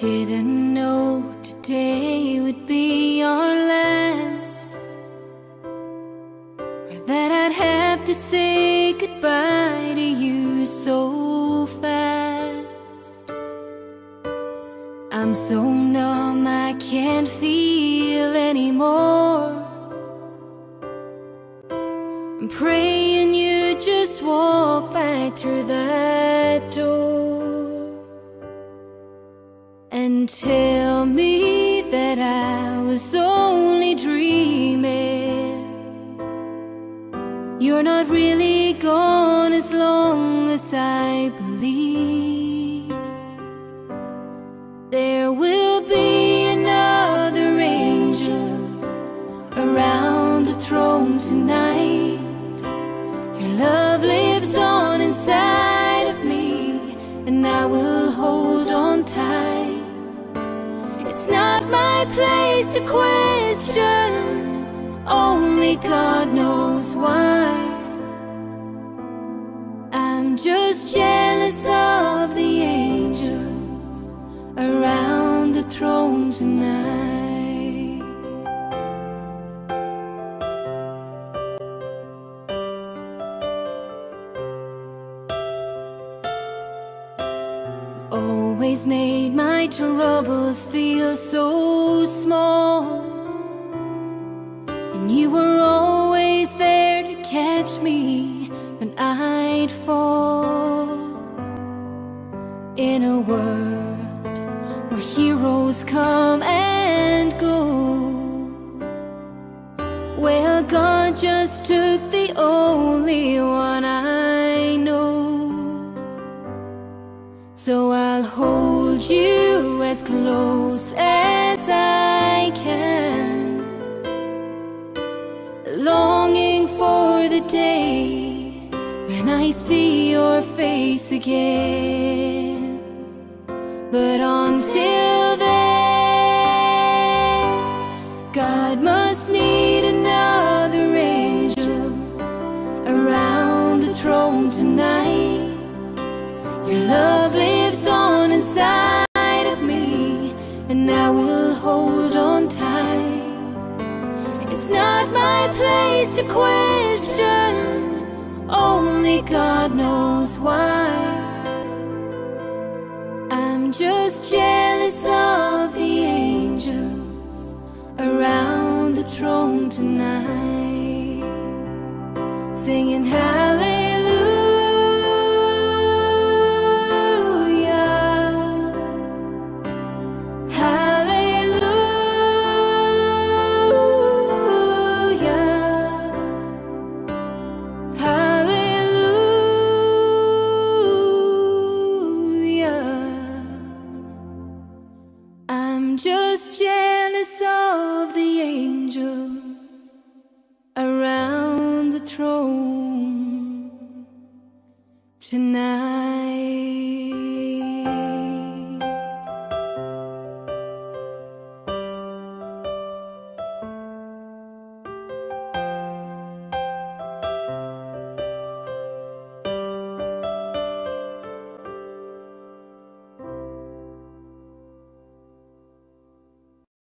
Didn't know today would be our last. Or that I'd have to say goodbye to you so fast. I'm so numb I can't feel anymore. I'm praying you just walk back through that door and tell me that I was only dreaming. You're not really gone as long as I believe. There will be another angel around the throne tonight. Place to question, only God knows why. I'm just jealous of the angels around the throne tonight. Always made my troubles feel so small. And you were always there to catch me when I'd fall. In a world where heroes come and go. Well, God just took the only one I So I'll hold you as close as I can, longing for the day when I see your face again. But until then, God must need another angel around the throne tonight. Your love place to question, only God knows why. I'm just jealous of the angels around the throne tonight, singing jealous of the angels around the throne tonight.